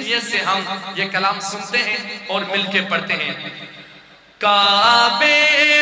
नीयत से हम ये कलाम सुनते हैं और मिलके पढ़ते हैं। काबे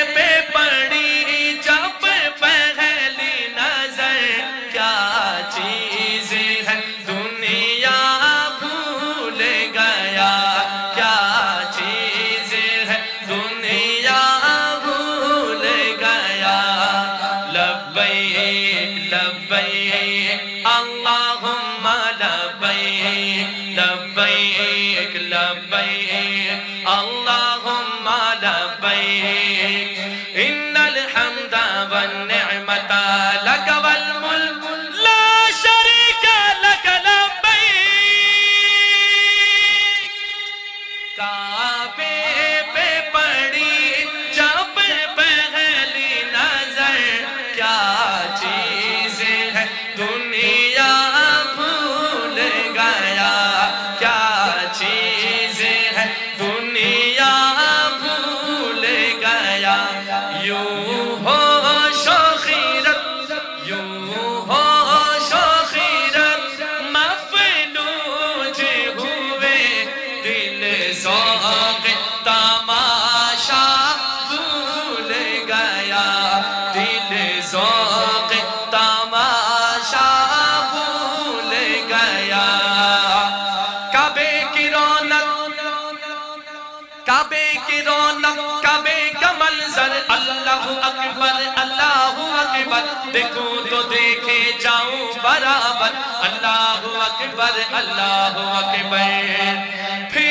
काबे की रौनक, काबे का मंजर। अल्लाह अकबर अल्लाह अकबर। देखो तो देखे जाऊँ बराबर। अल्लाह अकबर अल्लाह अकबर। फिर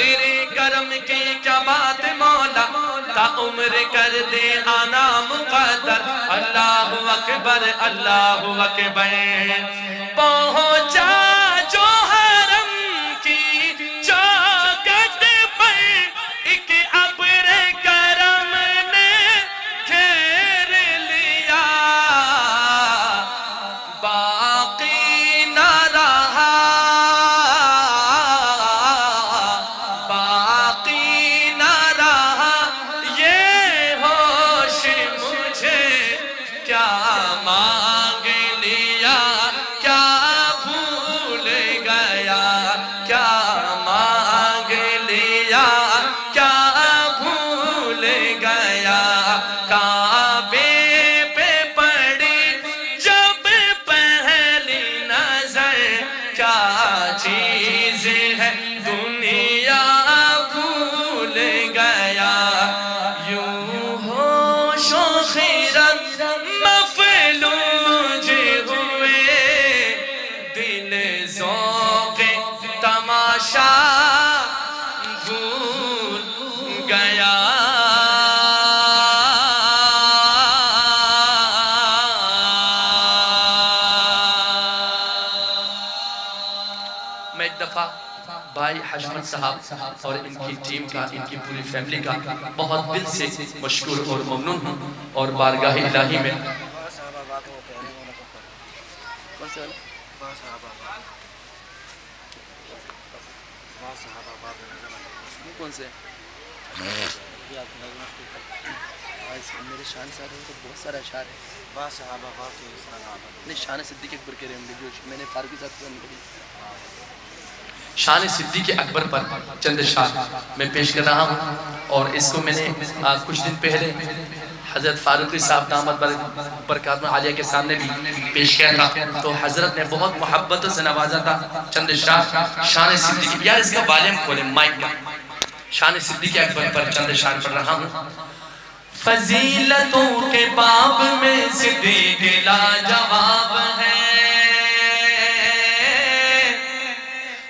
तेरे करम की क्या बात मौला, ता उम्र कर दे आना मुकद्दर। अल्लाह अकबर अल्लाह अकबर। पहुँचा मांग लिया, क्या भूल गया? क्या मांग लिया, क्या भूल गया? काबे पे पड़ी जब पहली नज़र, क्या चीज़ गया। मैं दफ़ा भाई हजमत साहब और इनकी टीम का, इनकी पूरी फैमिली का बहुत दिल से मशहूर और ममनून हूँ और बारगाह इलाही में। कौन से? मेरे शान साहब तो बहुत सारा अशार है। नहीं शान सिद्दीक अकबर के रेमडी जो मैंने फारूकी साहब को निकली शान सिद्दीक अकबर पर चंद शान मैं पेश कर रहा हूँ और इसको मैंने आ, कुछ दिन पहले हज़रत फारूकी साहब दामद बरकत आलिया के सामने भी पेश किया था। तो हज़रत ने बहुत मोहब्बत से नवाजा था चंद शाह शान सिद्दीकी यार इसका वॉल्यूम खोले माइक का। शान सिद्दीकी अकबर पर चंद शान पढ़ रहा हूँ। फजीलतों के बाब में सिद्दीक लाजवाब है।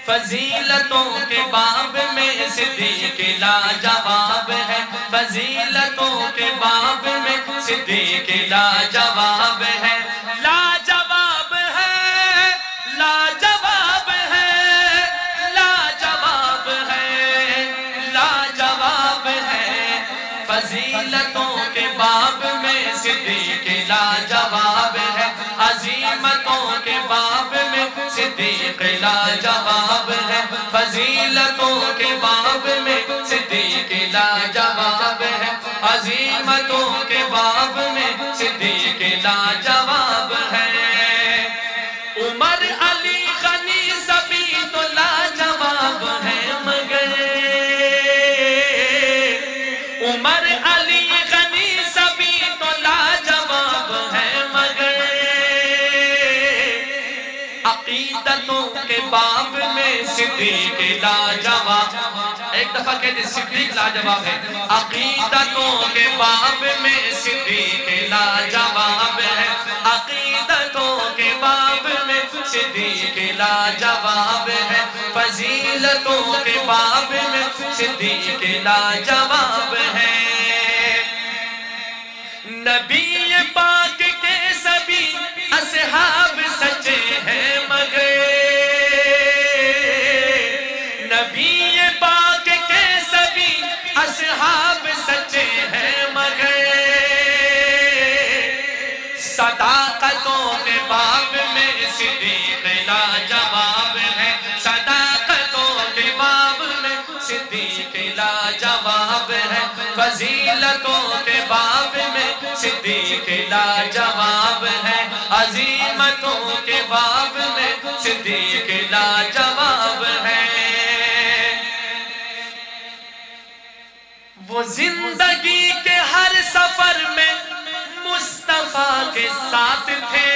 फजीलतों के बाब में सिद्दीक लाजवाब है। फजीलतों के बाब में सिद्दीक लाजवाब है। सिद्दीक लाजवाब है, अजीमतों के बाब में सिद्दीक लाजवाब है, फजीलतों के बाब में सिद्दीक लाजवाब है, अजीमतों के बाब में सिद्दीक लाजवाब अकीदतों के बाब में सिद्दीक लाजवाब। एक दफ़ा कहते सिद्दीक लाजवाब है। अकीदतों के बाब में सिद्दीक लाजवाब है। अकीदतों के बाब में सिद्दीक लाजवाब है। फजीलतों के बाब में सिद्दीक लाजवाब है। नबी पाक सिद्दीक लाजवाब है। सदाकतों के बाब में सिद्दीक लाजवाब है। फजीलतों के बाब में सिद्दीक लाजवाब है। अजीमतों के बाब में सिद्दीक लाजवाब है। वो ज़िंदगी के हर सफ़र में मुस्तफ़ा के साथ थे।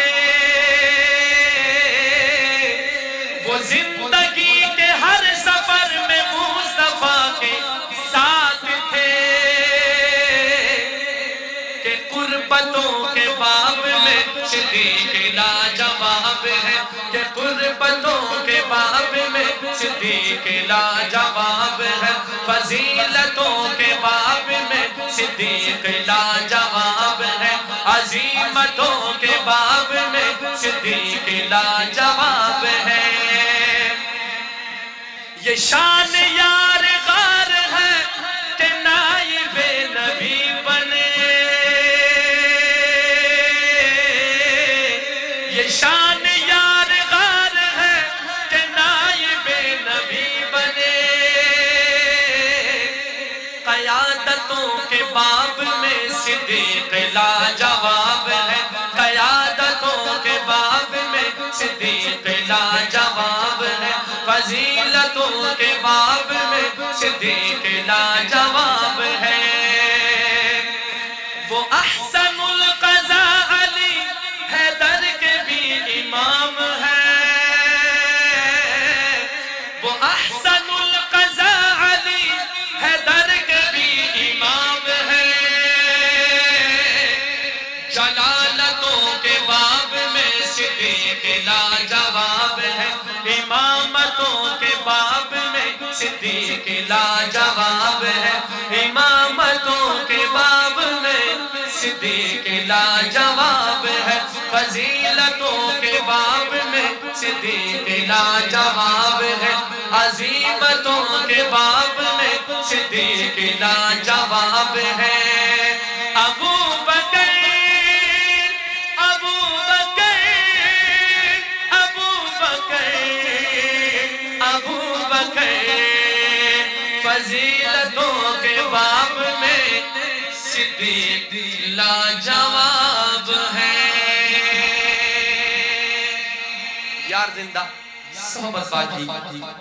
कुर्बतों के बाब में सिद्दीक लाजवाब है। फजीलतों के बाब में सिद्दीक लाजवाब है। अजीमतों के बाब में सिद्दीक लाजवाब है। ये शान यार में ला जवाब है। कयादतों के बाब में सिद्दीक लाजवाब है। फजीलतों के बाब में सिद्दीक लाजवाब है में के लाजवाब है। इमामतों के बाब में सिद्दीक लाजवाब है। फजीलतों के बाब में सिद्दीक लाजवाब है। अजीमतों के बाब में सिद्दीक लाजवाब है। लाजवाब है। यार ज़िंदा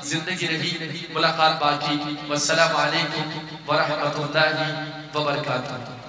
ज़िंदगी रही मुलाकात बाकी वस्सलाम वालेकुम व व बरकातहू